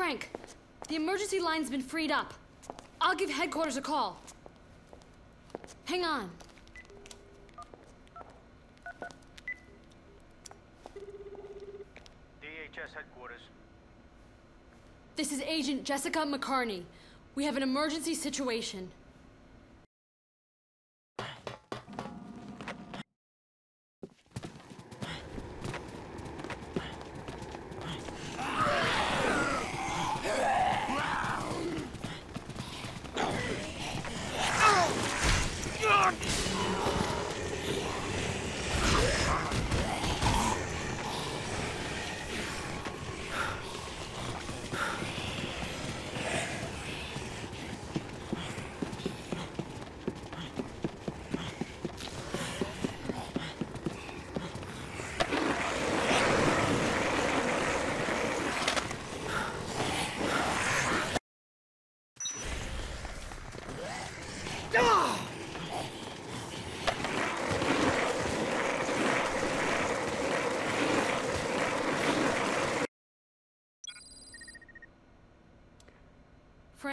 Frank, the emergency line's been freed up. I'll give headquarters a call. Hang on. DHS headquarters. This is Agent Jessica McCarney. We have an emergency situation.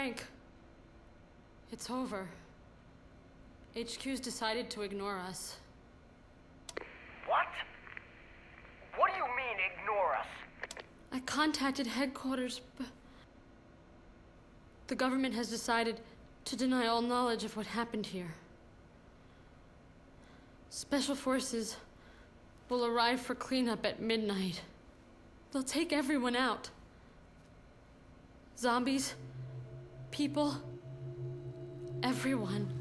Frank, it's over. HQ's decided to ignore us. What? What do you mean, ignore us? I contacted headquarters, but. The government has decided to deny all knowledge of what happened here. Special forces will arrive for cleanup at midnight. They'll take everyone out zombies, people, everyone.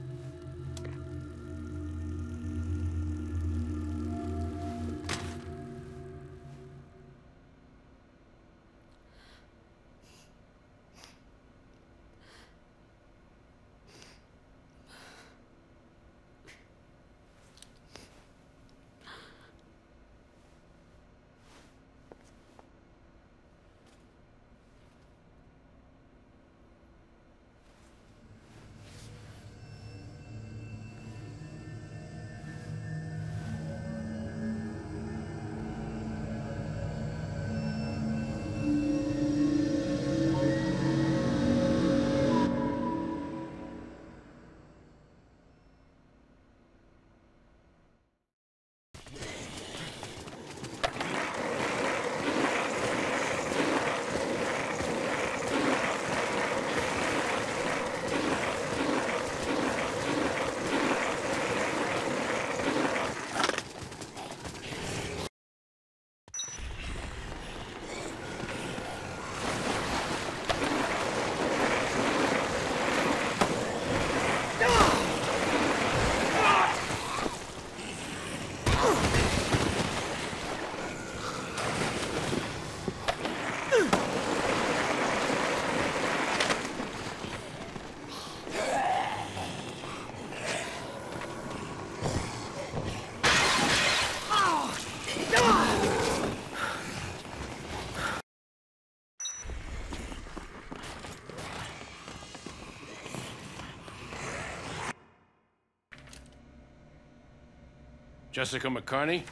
Jessica McCarney?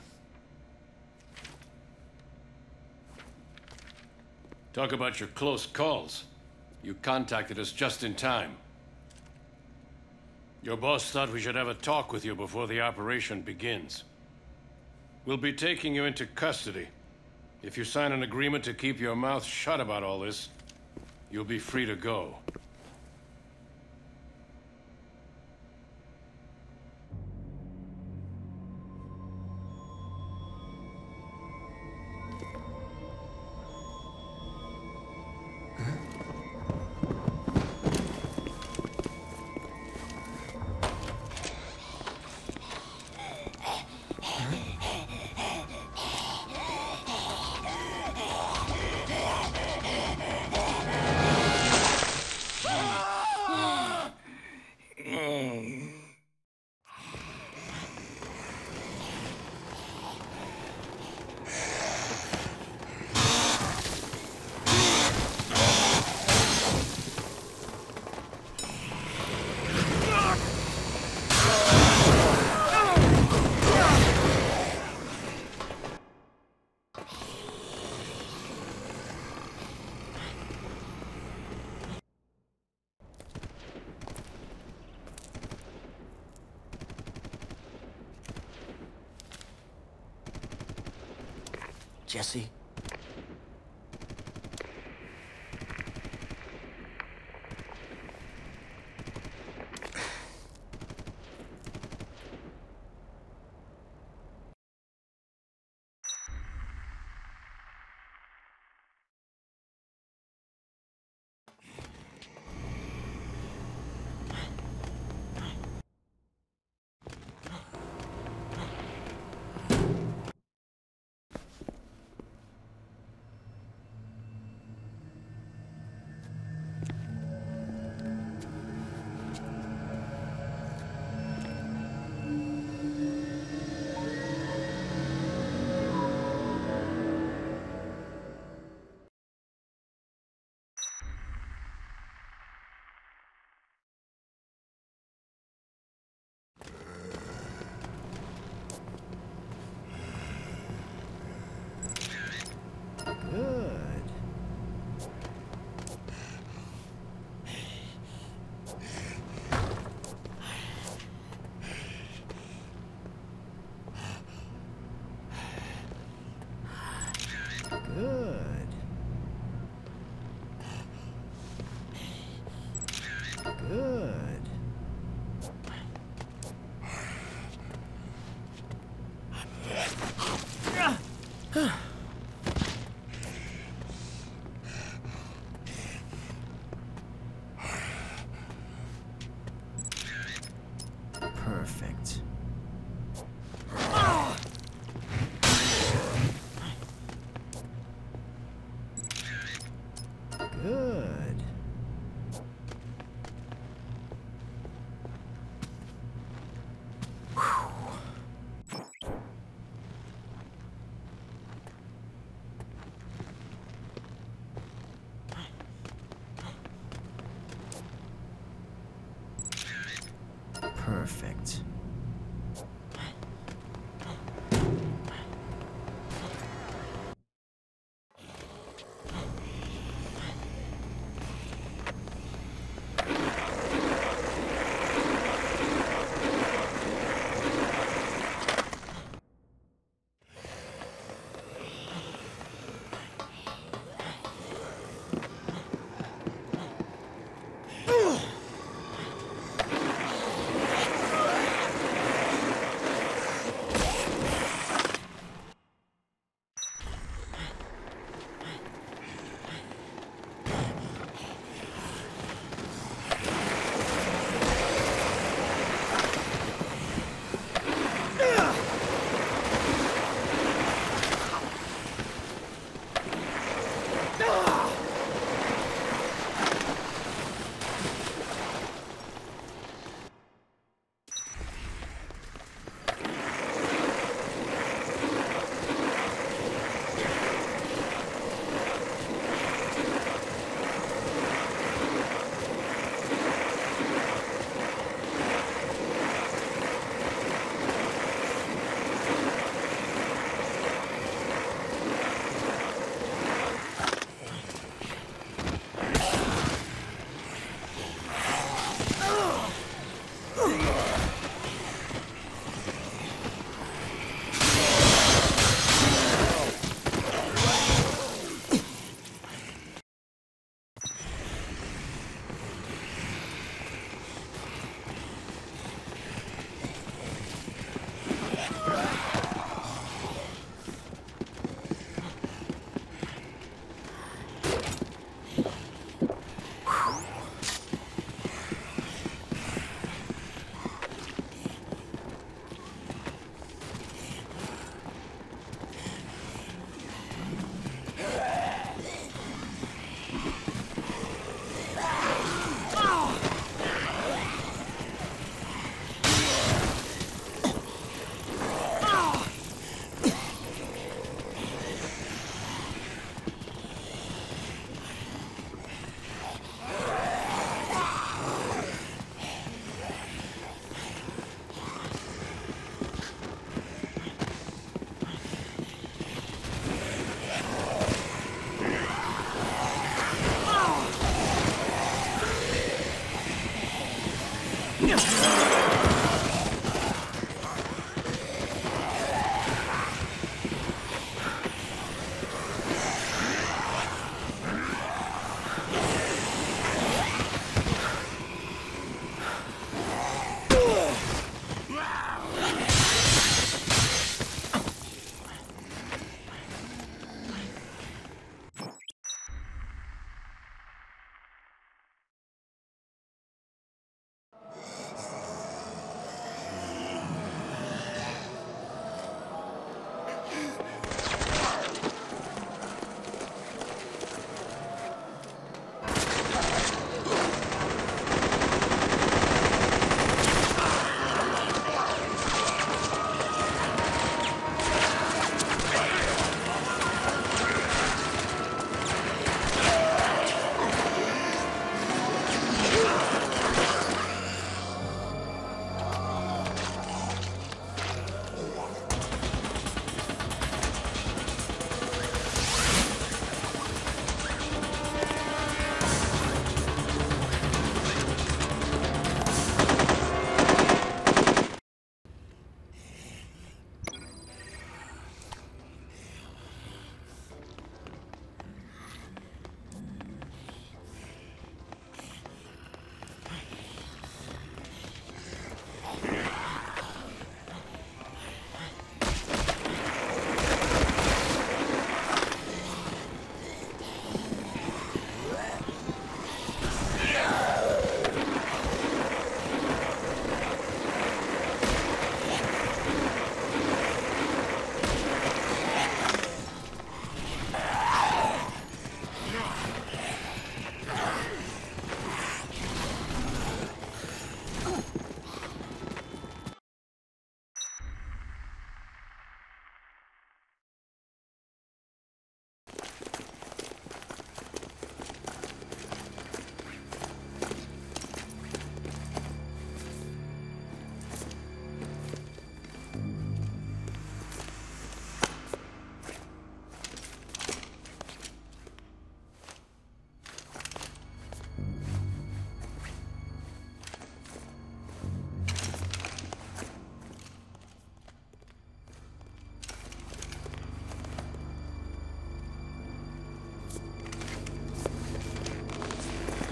Talk about your close calls. You contacted us just in time. Your boss thought we should have a talk with you before the operation begins. We'll be taking you into custody. If you sign an agreement to keep your mouth shut about all this, you'll be free to go. Jesse.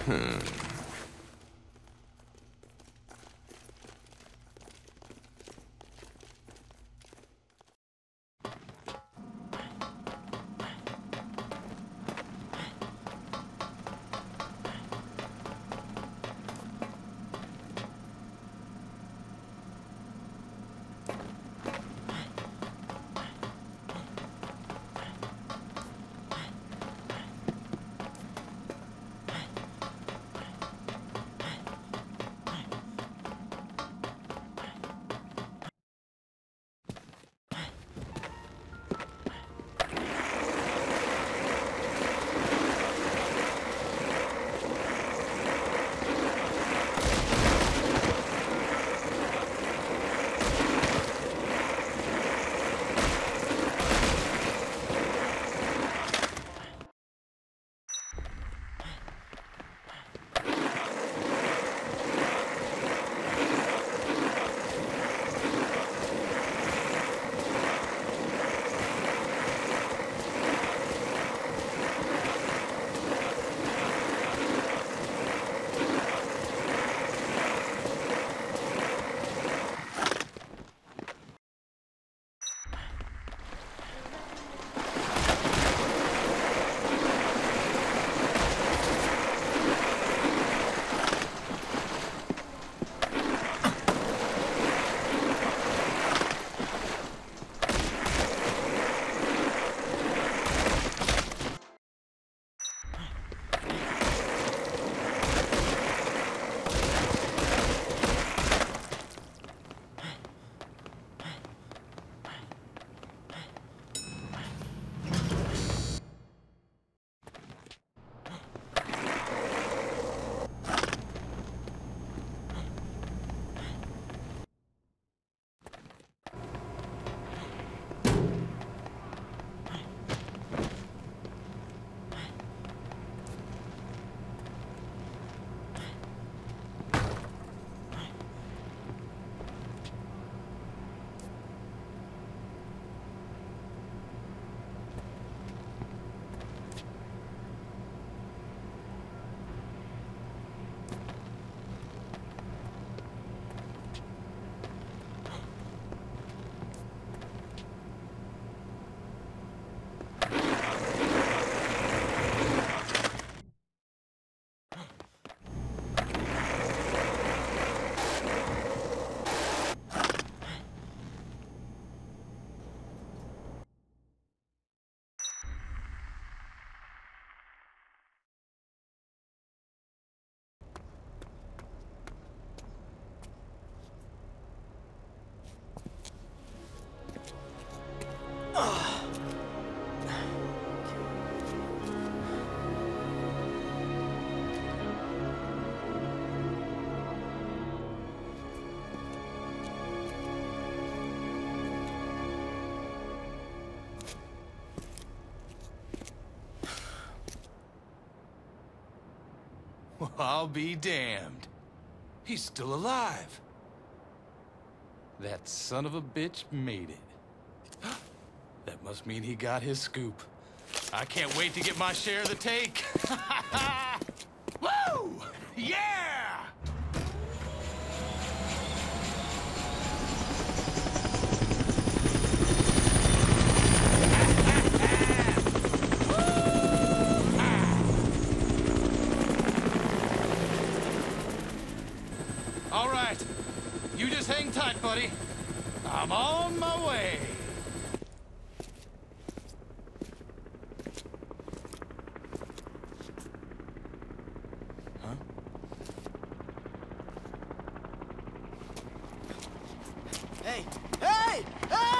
Hmm. I'll be damned. He's still alive. That son of a bitch made it. That must mean he got his scoop. I can't wait to get my share of the take. Woo! Yeah! All right. You just hang tight, buddy. I'm on my way. Huh? Hey! Hey! Hey,